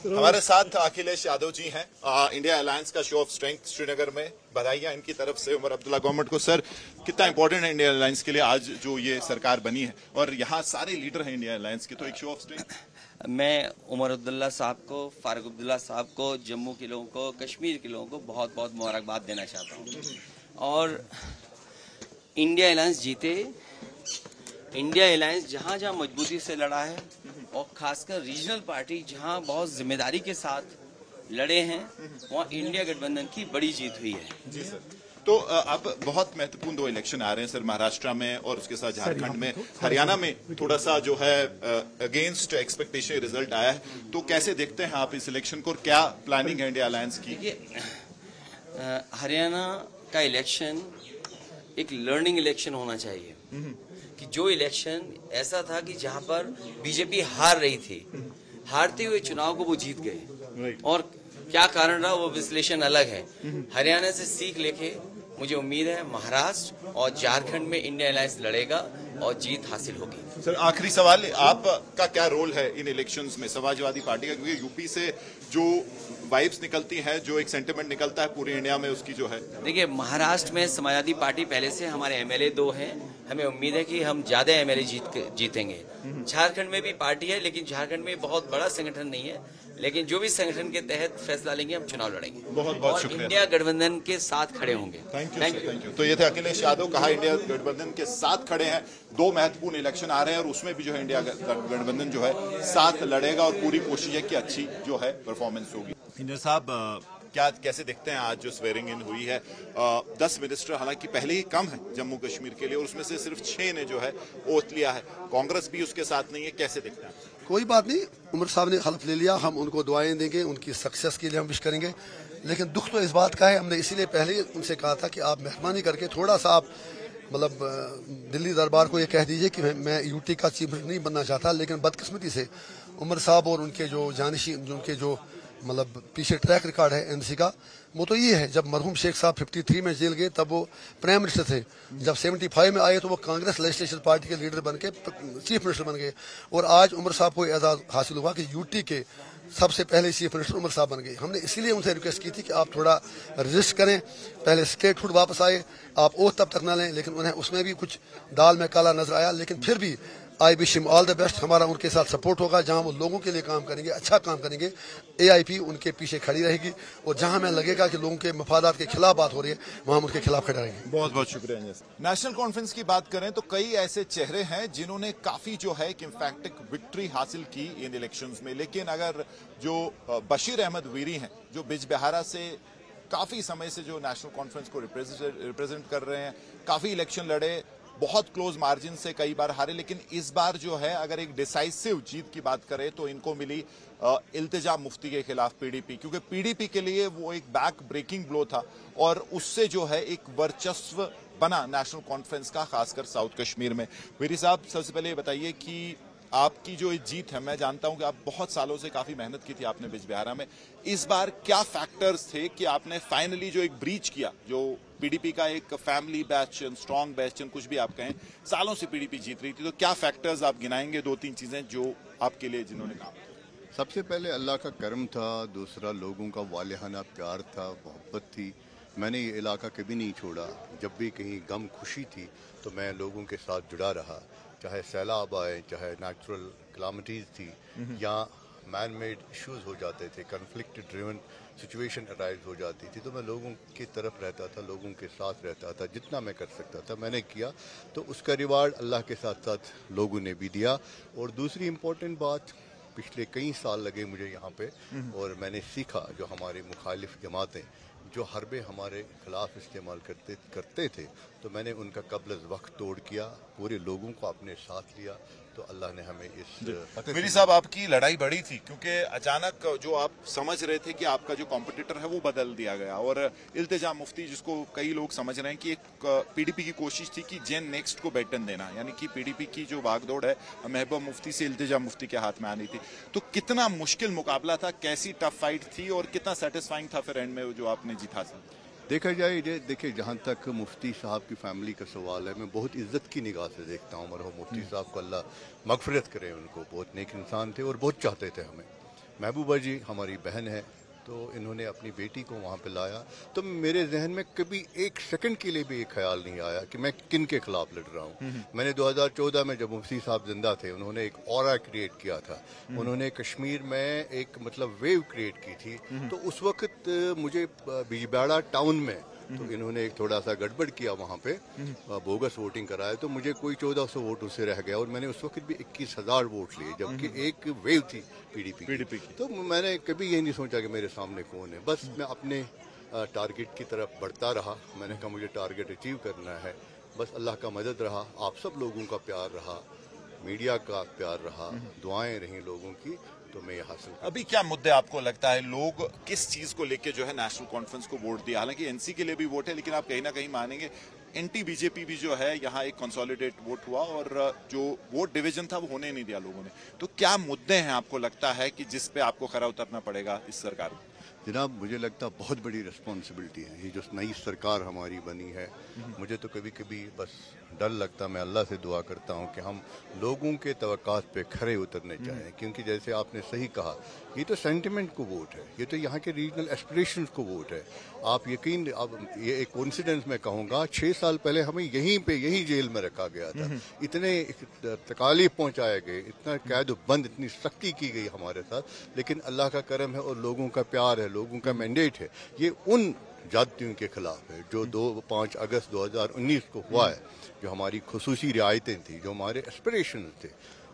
हमारे साथ अखिलेश यादव जी हैं। इंडिया अलायंस का शो ऑफ़ स्ट्रेंथ श्रीनगर में बधाइयाँ इनकी तरफ़ से। उमर अब्दुल्ला गवर्नमेंट को, सर, कितना इंपॉर्टेंट है इंडिया अलायंस के लिए आज जो ये सरकार बनी है? और यहाँ सारे लीडर हैं इंडिया अलायंस के तो एक शो ऑफ़ स्ट्रेंथ मैं उमर अब्दुल्ला साहब को, फारूक अब्दुल्ला साहब को, जम्मू के लोगों को, कश्मीर के लोगों को बहुत बहुत मुबारकबाद देना चाहता हूँ। और इंडिया अलायंस जीते। इंडिया अलायंस जहाँ जहाँ मजबूती से लड़ा है और खासकर रीजनल पार्टी जहाँ बहुत ज़िम्मेदारी के साथ लड़े हैं वहाँ इंडिया गठबंधन की बड़ी जीत हुई है। जी सर। तो अब बहुत महत्वपूर्ण दो इलेक्शन आ रहे हैं सर महाराष्ट्र में और उसके साथ झारखंड में। हरियाणा में थोड़ा सा जो है अगेंस्ट एक्सपेक्टेशन रिज़ल्ट आया है। तो कैसे देखते हैं आप इस इलेक्शन को और क्या प्लानिंग है इंडिया अलायंस की? हरियाणा का इलेक्शन एक लर्निंग इलेक्शन होना चाहिए। कि जो इलेक्शन ऐसा था कि जहाँ पर बीजेपी हार रही थी हारते हुए चुनाव को वो जीत गए। और क्या कारण रहा? वो विश्लेषण अलग है। हरियाणा से सीख लेके मुझे उम्मीद है महाराष्ट्र और झारखंड में इंडिया अलायंस लड़ेगा। और जीत हासिल होगी। सर आखिरी सवाल आपका क्या रोल है इन इलेक्शंस में समाजवादी पार्टी का? क्योंकि यूपी से जो वाइब्स निकलती हैं जो एक सेंटिमेंट निकलता है पूरे इंडिया में उसकी जो है। देखिए महाराष्ट्र में समाजवादी पार्टी पहले से हमारे एमएलए दो हैं। हमें उम्मीद है कि हम ज़्यादा एमएलए जीत जीतेंगे। झारखंड में भी पार्टी है लेकिन झारखंड में बहुत बड़ा संगठन नहीं है। लेकिन जो भी संगठन के तहत फैसला लेंगे हम चुनाव लड़ेंगे। बहुत बहुत शुक्रिया। इंडिया गठबंधन के साथ खड़े होंगे। थैंक यू थैंक यू तो ये थे अखिलेश यादव कहा इंडिया गठबंधन के साथ खड़े हैं। दो महत्वपूर्ण इलेक्शन आ रहे हैं और उसमें भी जो है इंडिया गठबंधन जो है साथ लड़ेगा और पूरी कोशिश है की अच्छी जो है परफॉर्मेंस होगी। इंद्र साहब क्या कैसे देखते हैं आज जो स्वेरिंग इन हुई है? अ, दस मिनिस्टर हालाँकि पहले ही कम है जम्मू कश्मीर के लिए और उसमें से सिर्फ़ छह ने जो है ओथ लिया है। कांग्रेस भी उसके साथ नहीं है कैसे देखते हैं? कोई बात नहीं उमर साहब ने हल्फ ले लिया हम उनको दुआएँ देंगे उनकी सक्सेस के लिए हम विश करेंगे। लेकिन दुख तो इस बात का है हमने इसीलिए पहले उनसे कहा था कि आप मेहरबानी करके थोड़ा सा आप मतलब दिल्ली दरबार को ये कह दीजिए कि मैं, यूटी का चीफ नहीं बनना चाहता लेकिन बदकिस्मती से उमर साहब और उनके जो जानशी उनके जो मतलब पीछे ट्रैक रिकॉर्ड है एनसी का, वो तो ये है, जब मरहूम शेख साहब 53 में जेल गए, तब वो प्राइम मिनिस्टर थे। जब 75 में आए तो वो कांग्रेस लेजिस्लेशन पार्टी के लीडर बन के चीफ मिनिस्टर बन गए। और आज उमर साहब को एजाज हासिल हुआ कि यूटी के सबसे पहले चीफ मिनिस्टर उमर साहब बन गए। हमने इसीलिए उनसे रिक्वेस्ट की थी कि आप थोड़ा रजिस्ट करें, पहले स्टेटहुड वापस आए, आप ओथ तब तक ना लें, लेकिन उन्हें उसमें भी कुछ दाल में काला नज़र आया, लेकिन फिर भी I wish him all the best हमारा उनके साथ सपोर्ट होगा, जहाँ वो लोगों के लिए काम करेंगे अच्छा काम करेंगे। एआईपी उनके पीछे खड़ी रहेगी और जहाँ हमें लगेगा कि लोगों के मफादात के खिलाफ बात हो रही है, वहाँ उनके खिलाफ खड़े रहेंगे। बहुत बहुत शुक्रिया नेशनल कॉन्फ्रेंस की बात करें तो कई ऐसे चेहरे हैं जिन्होंने काफ़ी जो है कि इनफैक्ट विक्ट्री हासिल की इन इलेक्शन में। लेकिन अगर जो बशीर अहमद वीरी हैं, जो बिजबिहारा से काफ़ी समय से जो नेशनल कॉन्फ्रेंस को रिप्रेजेंट कर रहे हैं, काफ़ी इलेक्शन लड़े बहुत क्लोज मार्जिन से कई बार हारे, लेकिन इस बार जो है, अगर एक डिसाइसिव जीत की बात करें तो इनको मिली इल्तजा मुफ्ती के खिलाफ पीडीपी, क्योंकि पीडीपी के लिए वो एक बैक ब्रेकिंग ब्लो था, और उससे जो है एक वर्चस्व बना नेशनल कॉन्फ्रेंस का, खासकर साउथ कश्मीर में। वीरी साहब, सबसे पहले बताइए कि आपकी जो जीत है, मैं जानता हूँ कि आप बहुत सालों से काफ़ी मेहनत की थी आपने बिजबिहारा में। इस बार क्या फैक्टर्स थे कि आपने फाइनली जो एक ब्रीच किया, जो पीडीपी का एक फैमिली बैचन स्ट्रॉन्ग बैचन कुछ भी आप कहें, सालों से पीडीपी जीत रही थी तो क्या फैक्टर्स आप गिनाएँगे दो तीन चीज़ें जो आपके लिए जिन्होंने काम सबसे पहले अल्लाह का करम था, दूसरा लोगों का वालहाना प्यार था, मोहब्बत थी। मैंने ये इलाका कभी नहीं छोड़ा। जब भी कहीं गम खुशी थी तो मैं लोगों के साथ जुड़ा रहा। चाहे सैलाब आए चाहे नेचुरल क्लामिटीज़ थी या मैन मेड इश्यूज़ हो जाते थे कन्फ्लिक्ट ड्रिवन सिचुएशन अराइज हो जाती थी तो मैं लोगों की तरफ़ रहता था लोगों के साथ रहता था जितना मैं कर सकता था मैंने किया। तो उसका रिवार्ड अल्लाह के साथ साथ लोगों ने भी दिया। और दूसरी इम्पोर्टेंट बात पिछले कई साल लगे मुझे यहाँ पे और मैंने सीखा जो हमारे मुखालिफ जमातें जो हरबे हमारे खिलाफ इस्तेमाल करते करते थे तो मैंने उनका कबल वक्त तोड़ किया पूरे लोगों को अपने साथ लिया तो अल्लाह ने हमें इस मेरी साहब आपकी लड़ाई बड़ी थी क्योंकि अचानक जो आप समझ रहे थे कि आपका जो कॉम्पिटिटर है वो बदल दिया गया। और इल्तिजा मुफ्ती जिसको कई लोग समझ रहे हैं कि एक पीडीपी की कोशिश थी कि जेन नेक्स्ट को बैटन देना यानी कि पीडीपी की जो भागदौड़ है महबूब मुफ्ती से इल्तिजा मुफ्ती के हाथ में आनी थी। तो कितना मुश्किल मुकाबला था कैसी टफ फाइट थी और कितना सेटिस्फाइंग था फिर एंड में जो आपने जीता था। देखा जाए ये देखिए जहाँ तक मुफ्ती साहब की फैमिली का सवाल है मैं बहुत इज़्ज़त की निगाह से देखता हूँ मरहूम मुफ्ती साहब को अल्लाह मगफरत करे उनको। बहुत नेक इंसान थे और बहुत चाहते थे हमें। महबूबा जी हमारी बहन है तो इन्होंने अपनी बेटी को वहाँ पे लाया। तो मेरे जहन में कभी एक सेकंड के लिए भी ये ख्याल नहीं आया कि मैं किन के खिलाफ लड़ रहा हूँ। मैंने 2014 में जब मुफ्ती साहब ज़िंदा थे उन्होंने एक और क्रिएट किया था। उन्होंने कश्मीर में एक मतलब वेव क्रिएट की थी। तो उस वक्त मुझे बिजबाड़ा टाउन में तो इन्होंने एक थोड़ा सा गड़बड़ किया वहाँ पे बोगस वोटिंग कराया। तो मुझे कोई चौदह सौ वोट उससे रह गया और मैंने उस वक्त भी इक्कीस हज़ार वोट लिए जबकि एक वेव थी पीडीपी पीडीपी की। तो मैंने कभी ये नहीं सोचा कि मेरे सामने कौन है। बस मैं अपने टारगेट की तरफ़ बढ़ता रहा। मैंने कहा मुझे टारगेट अचीव करना है। बस अल्लाह का मदद रहा आप सब लोगों का प्यार रहा मीडिया का प्यार रहा दुआएँ रही लोगों की। तो मैं ये हासिल अभी क्या मुद्दे आपको लगता है? लोग किस चीज़ को लेके जो है नेशनल कॉन्फ्रेंस को वोट दिया? हालाँकि एनसी के लिए भी वोट है, लेकिन आप कहीं ना कहीं मानेंगे एंटी बीजेपी भी जो है यहाँ एक कंसोलिडेट वोट हुआ और जो वोट डिवीज़न था वो होने नहीं दिया लोगों ने। तो क्या मुद्दे हैं आपको लगता है कि जिस पे आपको खरा उतरना पड़ेगा इस सरकार में? जनाब मुझे लगता बहुत बड़ी रिस्पॉन्सिबिलिटी है। ये जो नई सरकार हमारी बनी है मुझे तो कभी कभी बस डर लगता मैं अल्लाह से दुआ करता हूँ कि हम लोगों के तवक़ात पे खड़े उतरने चाहें क्योंकि जैसे आपने सही कहा ये तो सेंटिमेंट को वोट है। ये तो यहाँ के रीजनल एस्परेशन को वोट है। आप यकीन अब ये एक कॉन्सिडेंस मैं कहूँगा छः साल पहले हमें यहीं पे यहीं जेल में रखा गया था। इतने तकालीफ पहुँचाए गए इतना कैद बंद इतनी सख्ती की गई हमारे साथ। लेकिन अल्लाह का करम है और लोगों का प्यार है लोगों का मैंडेट है। ये उन जातियों के खिलाफ है जो दो पाँच अगस्त 2019 को हुआ है जो हमारी खसूसी रियायतें थी जो हमारे एस्परेशन थे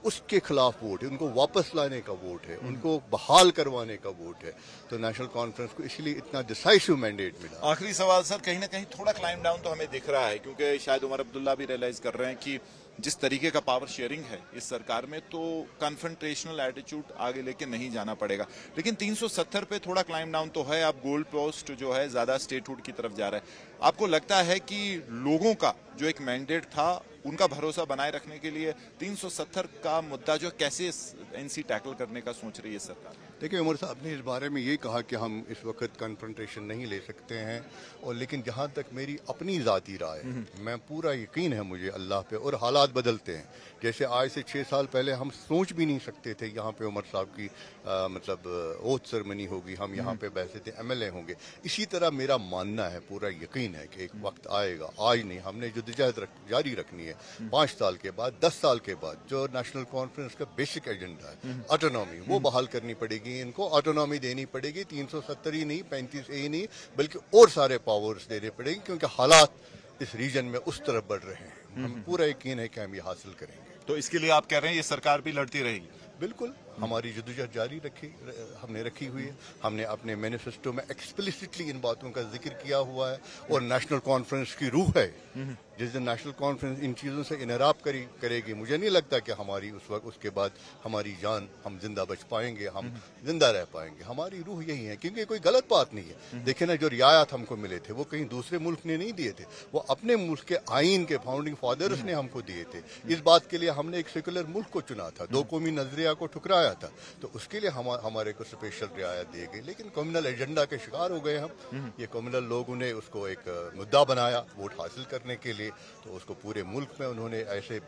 उसके खिलाफ वोट है। उनको वापस लाने का वोट है उनको बहाल करवाने का वोट है। तो नेशनल कॉन्फ्रेंस को इसलिए इतना डिसाइसिव मैंडेट मिला। आखिरी सवाल सर कहीं ना कहीं थोड़ा क्लाइम डाउन तो हमें दिख रहा है क्योंकि शायद उमर अब्दुल्ला भी रियलाइज़ कर रहे हैं कि जिस तरीके का पावर शेयरिंग है इस सरकार में तो कन्फेंट्रेशनल एटीट्यूड आगे लेके नहीं जाना पड़ेगा। लेकिन 370 पे थोड़ा क्लाइम डाउन तो है अब गोल्ड पोस्ट जो है, ज़्यादा स्टेटहुड की तरफ़ जा रहा है। आपको लगता है कि लोगों का जो एक मैंडेट था उनका भरोसा बनाए रखने के लिए 370 का मुद्दा जो कैसे एनसी टैकल करने का सोच रही है सरकार? देखिए उमर साहब ने इस बारे में ये कहा कि हम इस वक्त कन्फ्रंटेशन नहीं ले सकते हैं और लेकिन जहाँ तक मेरी अपनी ज़ाती राय मैं पूरा यकीन है मुझे अल्लाह पे और हालात बदलते हैं। जैसे आज से छः साल पहले हम सोच भी नहीं सकते थे यहाँ पे उमर साहब की आ, मतलब ओथ सरमनी होगी हम यहाँ पे बैठे थे एमएलए होंगे। इसी तरह मेरा मानना है पूरा यकीन है कि एक वक्त आएगा आज नहीं हमने जदोजहद रख, जारी रखनी है पाँच साल के बाद दस साल के बाद जो नेशनल कॉन्फ्रेंस का बेसिक एजेंडा है ऑटोनॉमी वो बहाल करनी पड़ेगी इनको ऑटोनॉमी देनी पड़ेगी तीन सौ सत्तर ही नहीं पैंतीस ही नहीं बल्कि और सारे पावर्स देने पड़ेंगे क्योंकि हालात इस रीजन में उस तरफ़ बढ़ रहे हैं। हम पूरा यकीन है कि हम ये हासिल करेंगे। तो इसके लिए आप कह रहे हैं ये सरकार भी लड़ती रहेगी? बिल्कुल। हमारी जदोजहद जारी रखी हमने रखी हुई है। हमने अपने मैनिफेस्टो में एक्सप्लिसिटली इन बातों का ज़िक्र किया हुआ है और नेशनल कॉन्फ्रेंस की रूह है। जिस दिन नेशनल कॉन्फ्रेंस इन चीज़ों से इनराब करी, करेगी, मुझे नहीं लगता कि हमारी उस वक्त, उसके बाद हमारी जान, हम ज़िंदा बच पाएँगे, हम ज़िंदा रह पाएँगे। हमारी रूह यही है, क्योंकि कोई गलत बात नहीं है। देखिए ना, जो रियायत हमको मिले थे, वो कहीं दूसरे मुल्क ने नहीं दिए थे। वो अपने मुल्क के आइन के फाउंडिंग फादर्स ने हमको दिए थे। इस बात के लिए हमने एक सेकुलर मुल्क को चुना था। दो कौमी नज़रिया को ठुकराया। था। तो उसके लिए हम हमारे को स्पेशल रियायत दी गई। लेकिन कम्युनल एजेंडा के शिकार हो गए हम। ये कम्युनल लोगों ने उसको एक मुद्दा बनाया वोट हासिल करने के लिए। तो उसको पूरे मुल्क में उन्होंने ऐसे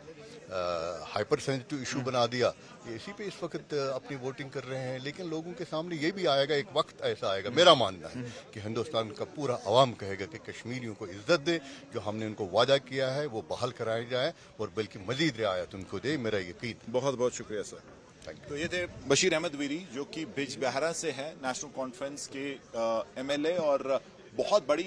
हाइपर सेंसिटिव इशू बना दिया। इसी पे इस वक्त अपनी वोटिंग कर रहे हैं। लेकिन लोगों के सामने ये भी आएगा एक वक्त ऐसा आएगा। मेरा मानना है कि हिंदुस्तान का पूरा अवाम कहेगा कि कश्मीरियों को इज़्ज़त दे जो हमने उनको वादा किया है वो बहाल कराया जाए और बल्कि मजीद रियायत उनको दे। मेरा यकीन बहुत बहुत शुक्रिया सर। तो ये थे बशीर अहमद वीरी, जो कि बिजबहरा से है नेशनल कॉन्फ्रेंस के एमएलए और बहुत बड़ी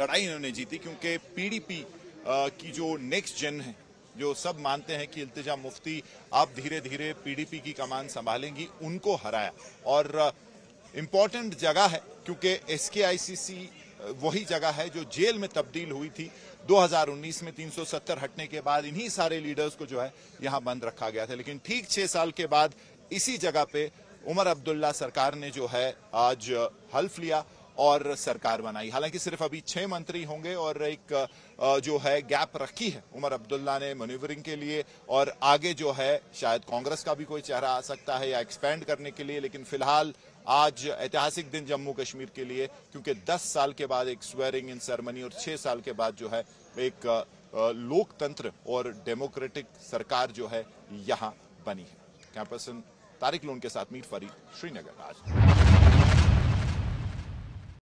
लड़ाई इन्होंने जीती, क्योंकि पीडीपी की जो नेक्स्ट जेन है, जो सब मानते हैं कि इल्तिजा मुफ्ती आप धीरे धीरे पीडीपी की कमान संभालेंगी, उनको हराया। और इंपॉर्टेंट जगह है, क्योंकि एस वही जगह है जो जेल में तब्दील हुई थी। 2019 में 370 हटने के बाद इन्हीं सारे लीडर्स को जो है यहाँ बंद रखा गया था। लेकिन ठीक छह साल के बाद इसी जगह पे उमर अब्दुल्ला सरकार ने जो है आज हल्फ लिया। और सरकार बनाई। हालाँकि सिर्फ़ अभी छह मंत्री होंगे और एक जो है, गैप रखी है उमर अब्दुल्ला ने मैन्यूवरिंग के लिए और आगे जो है, शायद कांग्रेस का भी कोई चेहरा आ सकता है या एक्सपेंड करने के लिए, लेकिन फ़िलहाल आज ऐतिहासिक दिन जम्मू कश्मीर के लिए, क्योंकि 10 साल के बाद एक स्वेरिंग इन सेरेमनी और 6 साल के बाद जो है, एक लोकतंत्र और डेमोक्रेटिक सरकार जो है, यहाँ बनी है। कैंपसन तारिक लोन के साथ मीट फरीद, श्रीनगर, आज।